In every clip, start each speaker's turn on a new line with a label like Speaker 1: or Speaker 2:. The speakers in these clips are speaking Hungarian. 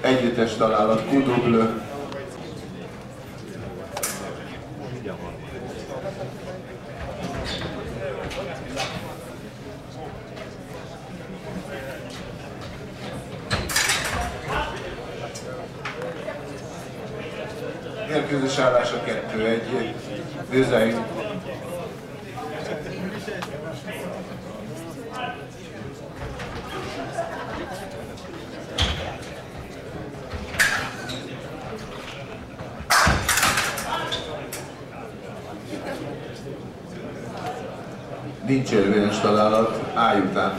Speaker 1: Együttes találat, kudoblő. Mérkőzés állása 2-1. Bőzei Nincs érvényes találat, állj után.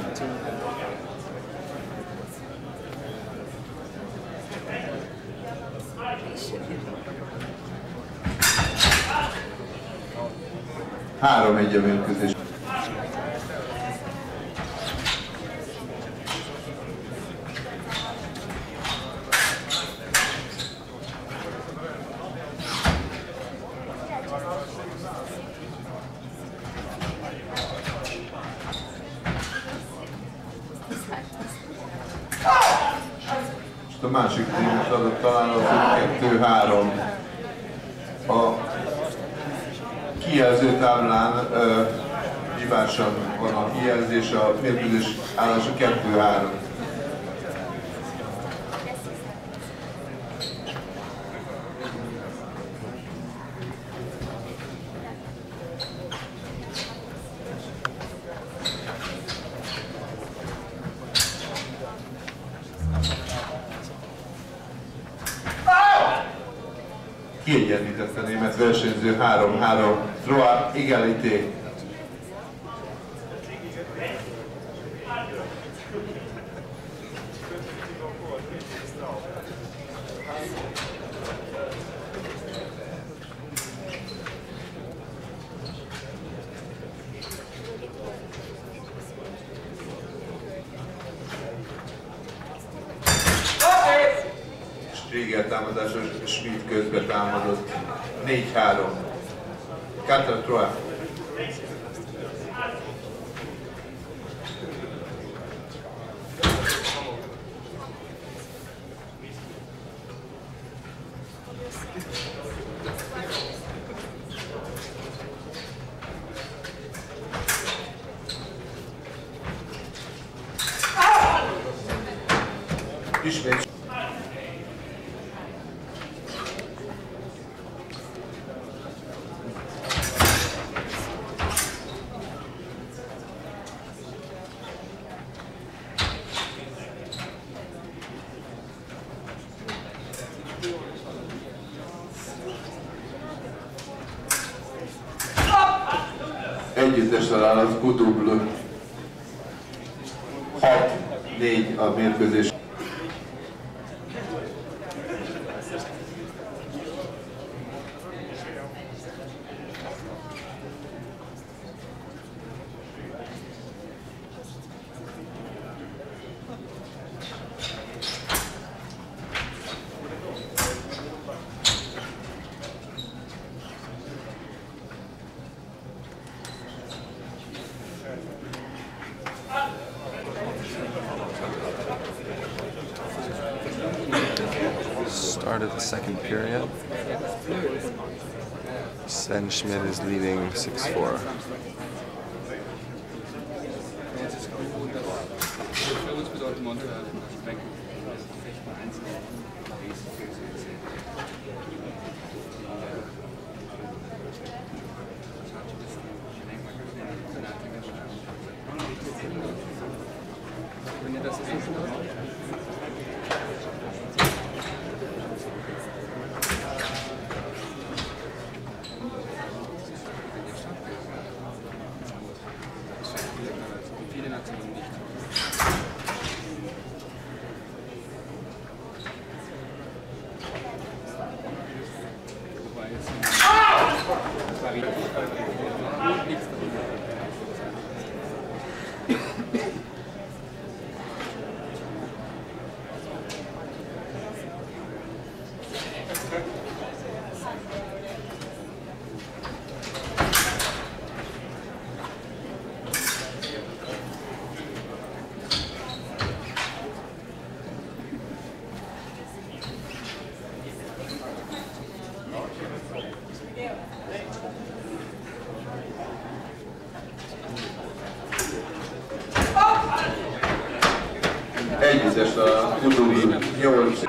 Speaker 1: Három egy a mérkőzés. Versenyző 3-3 Trois Egalité. Együttes találat, kudublő. 6-4 a mérkőzés.
Speaker 2: Start of the second period. Sven Schmidt is leading 6-4.
Speaker 1: együttes a
Speaker 3: utóbbi
Speaker 1: nyolc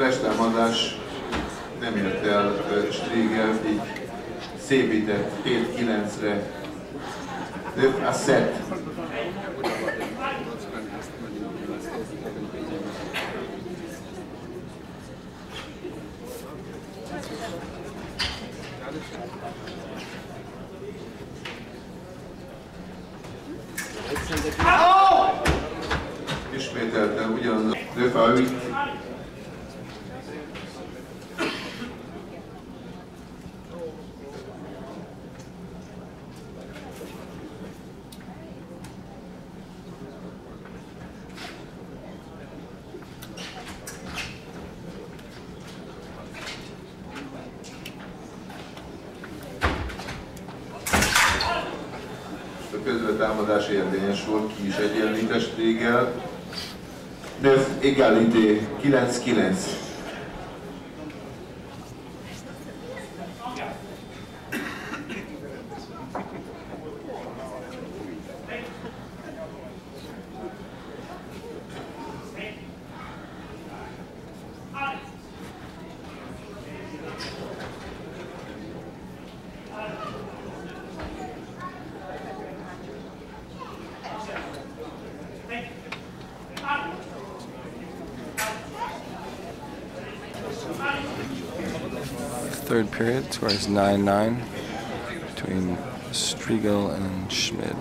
Speaker 1: prestámadás nem ért el Strigel, így szépített 7-9-re. De a set de ez egalité 9-9.
Speaker 2: Score is 9-9 between Striegel and Schmid.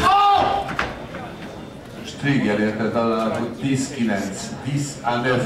Speaker 1: Oh! Trigger, érted? 10-9, 10 9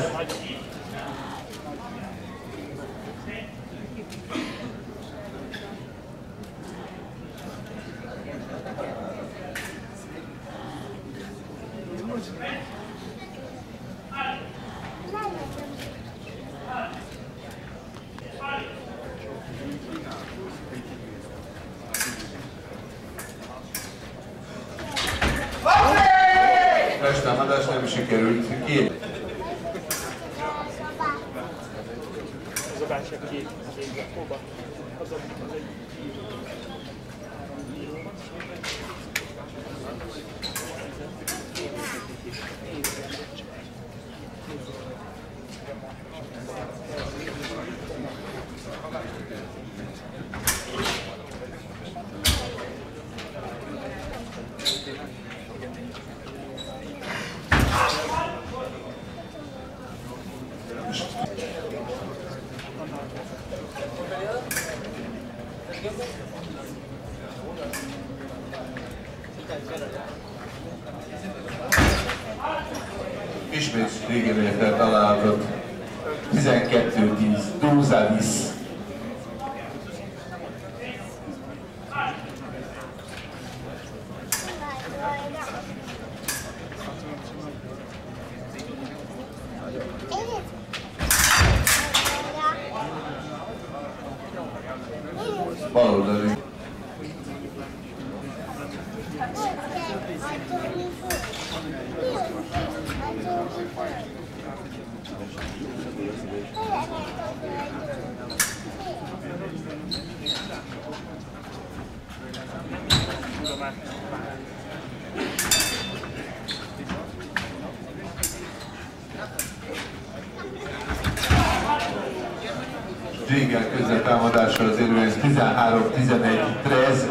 Speaker 4: Vége a közvettámadásra az
Speaker 1: érvényes 13-11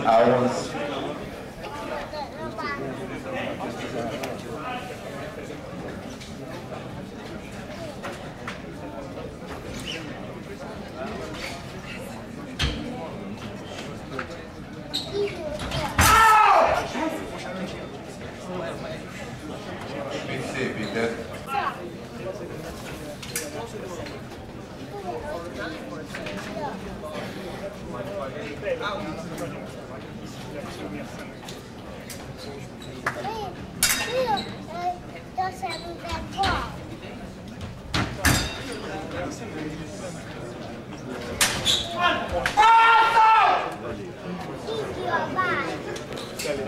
Speaker 1: a onze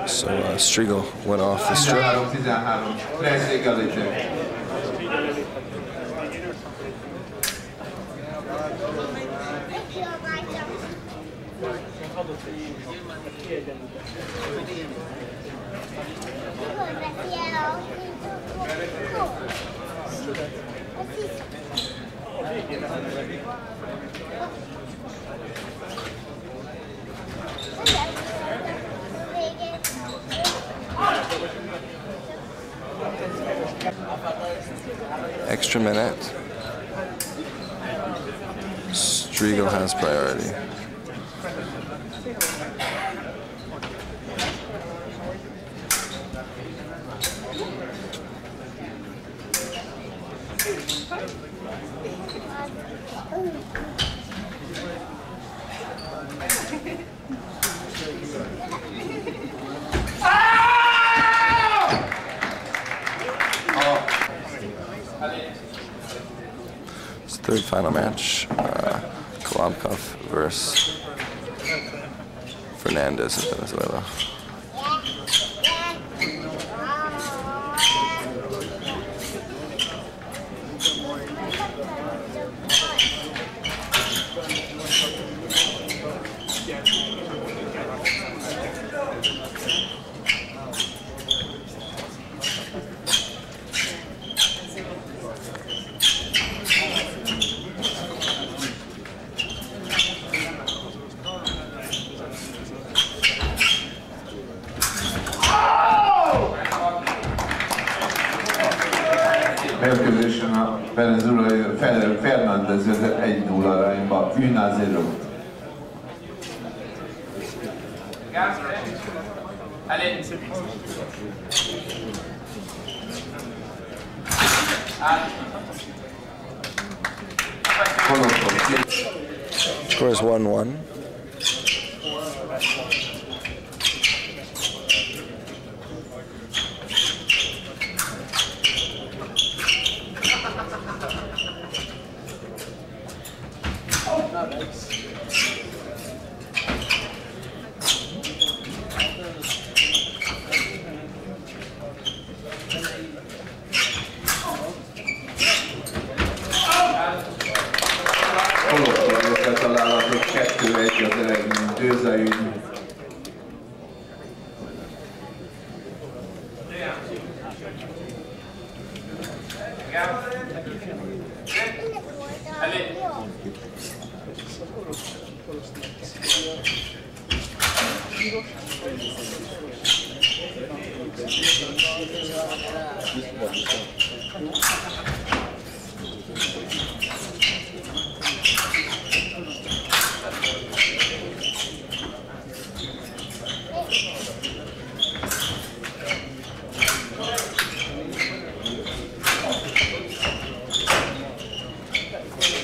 Speaker 2: So uh, Striegel went off the strip. Extra minute. Striegel has priority. Third final match. Uh, Kolomkov versus Fernandez of Venezuela.
Speaker 1: syndrome.
Speaker 2: Score 1 1.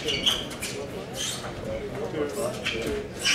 Speaker 1: Two.
Speaker 4: Two. Two.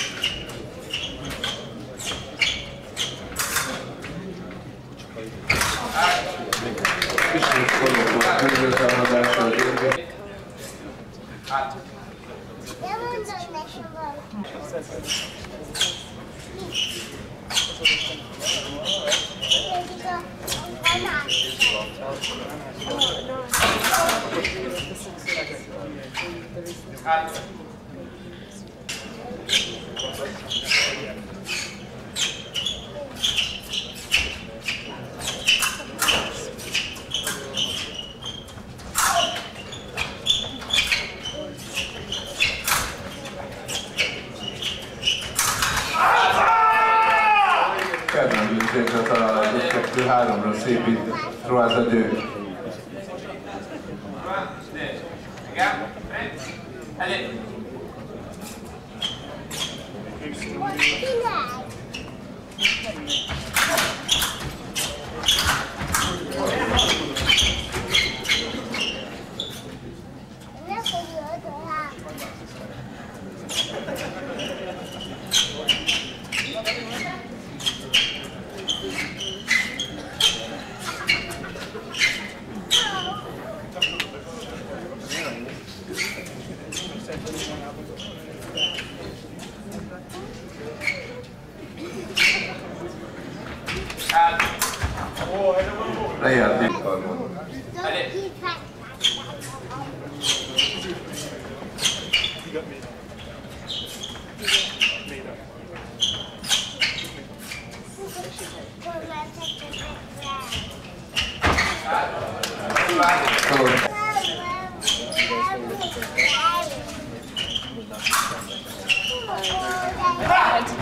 Speaker 4: 我一定
Speaker 1: 来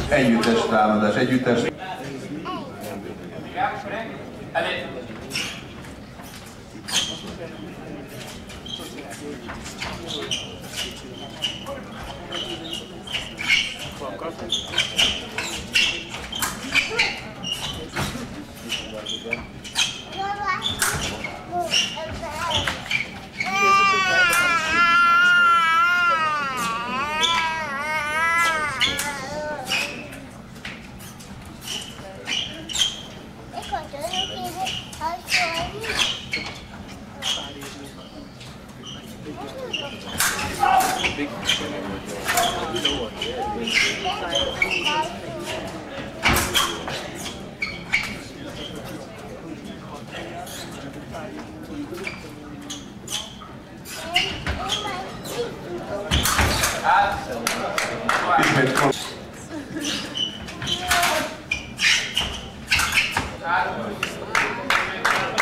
Speaker 1: Együttes támadás, együttes. Ismét kol- Két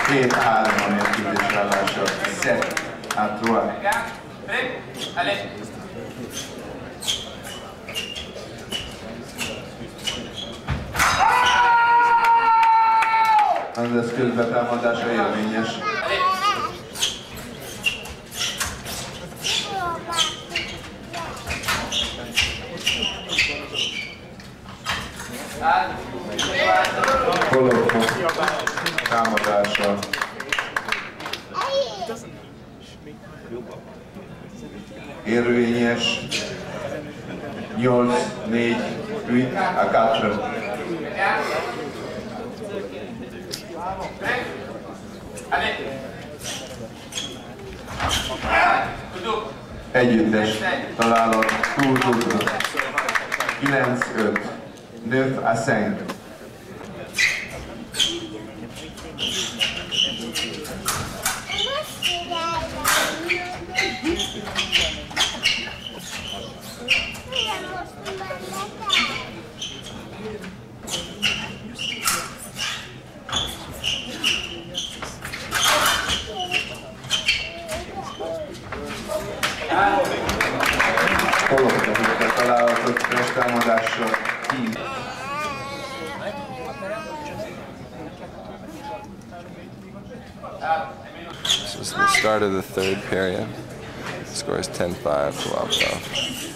Speaker 1: Két-három, amelyet kidészállása. Szett, hát ruhá. Allez Roá. András közbetámadása élményes. Kolokko támadása. Érvényes. 8, 4, 8, a 4. Együttes találat túl túl. 9-5. Növ a
Speaker 2: This is the start of the third period. Scores 10-5 to
Speaker 1: Lopov.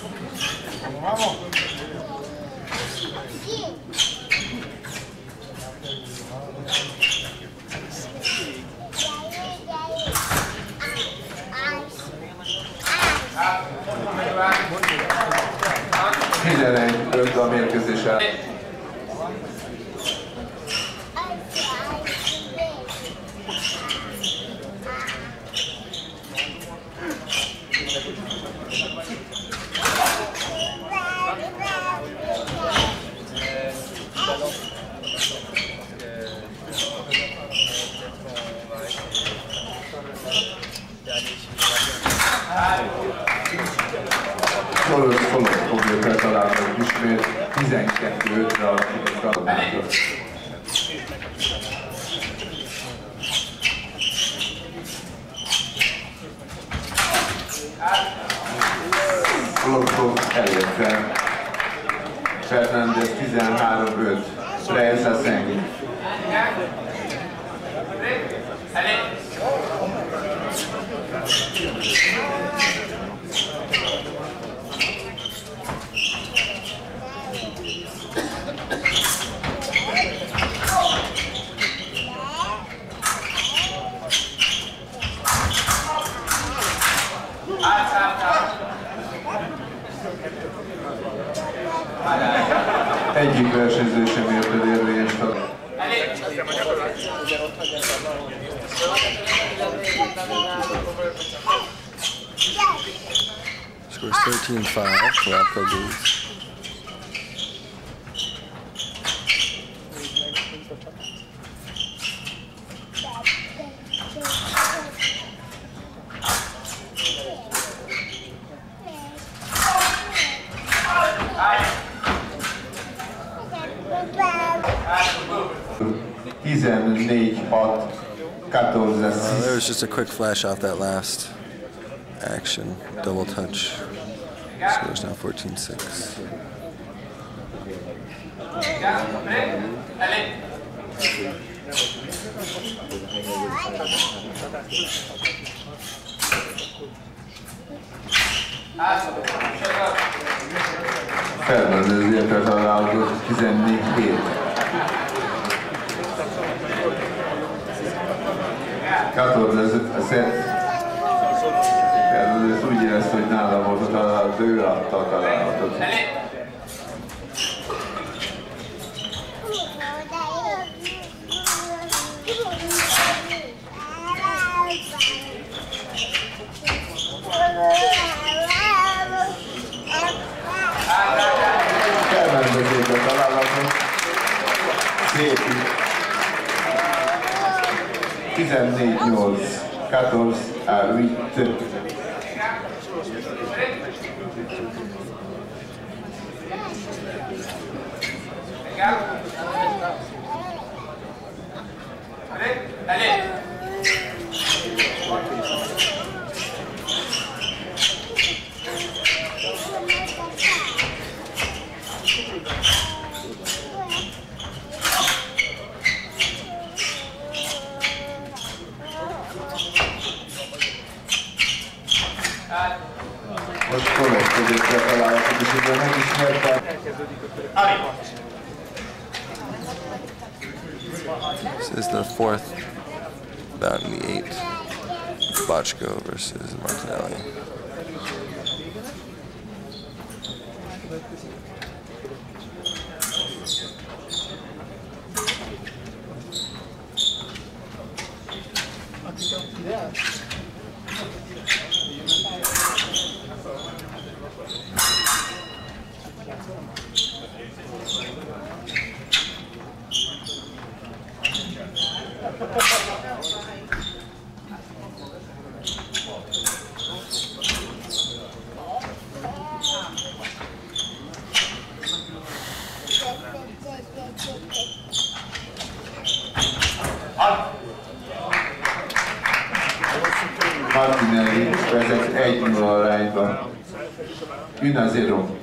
Speaker 1: Találatot. Szolog elérte Fernández 13-5. Preza Zeng Egyik versenyzése mérted érvényes talán.
Speaker 2: Scores 13-5 for Alco
Speaker 1: Blues.
Speaker 2: Was just a quick flash off that last action. Double touch. Scores now 14 6.
Speaker 1: Felvendezi a 14, 7. Katorz, ez, úgy érezte, hogy nála volt a ő adta a találatot. 14-8. 14 à 8.
Speaker 2: This is the fourth bout in the eight. Bochco versus Martinelli.
Speaker 1: Martinelli vezet 1-0 arányban. Üna Zero.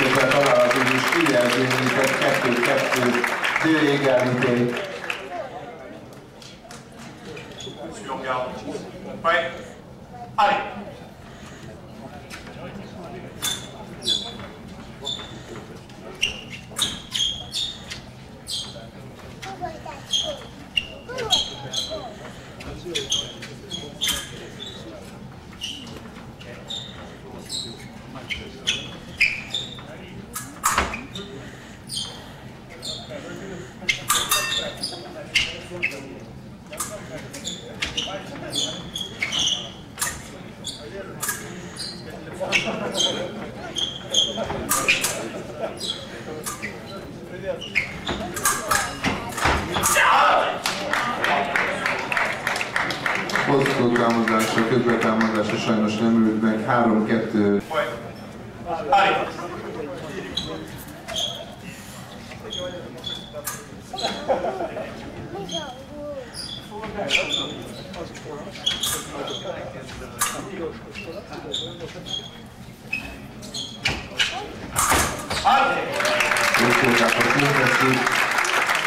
Speaker 1: Kijelzőnyített 2-2 dőégálítét. Támadása, közbetámadása sajnos nem ült meg. 3-2
Speaker 5: Fue. Allez. Allez.
Speaker 1: Összolgákat megteszik.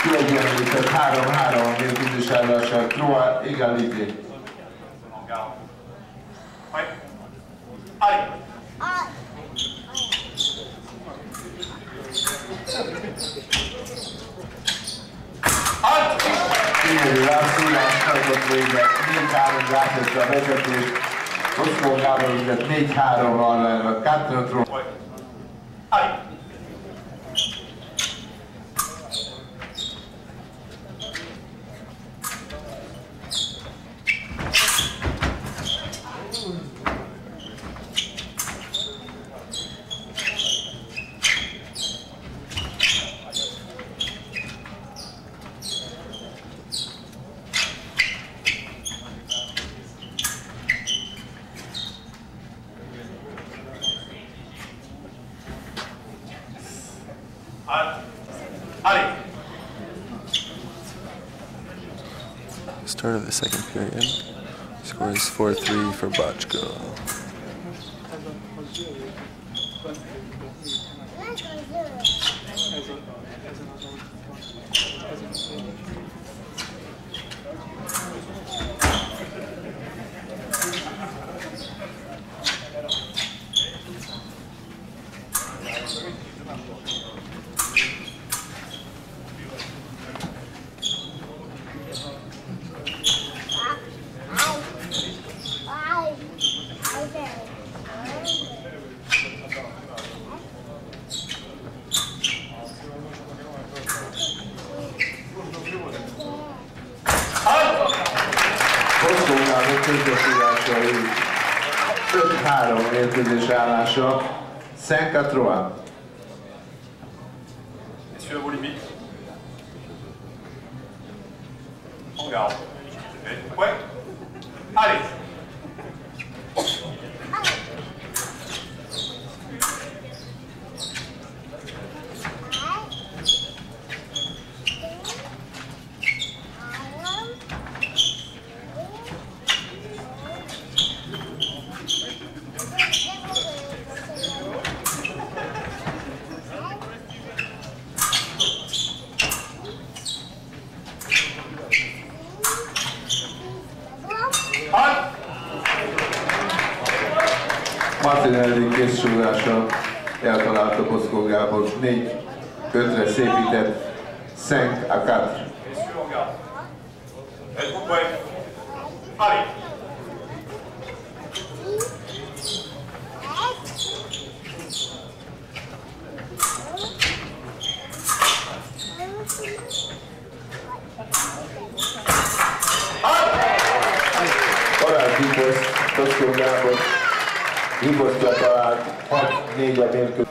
Speaker 1: Kiegyenlített 3-3 a mérkőzés állása. Croix égalité. Tartott vége. 4-3 rátette a vezetést. Oszkó Gábor üzlet 4-3 arra
Speaker 2: the second period. Score is 4 3 for Botchko.
Speaker 1: Oszkó Catroá. Oszkó Gábor 4-5-re szépített 5 a 4.
Speaker 5: Messieurs, en garde. Êtes-vous prêts Allez.
Speaker 1: Parát Hiboszt, Oszkó Gábor Hibosztja talált 6-4 a mérkőzés.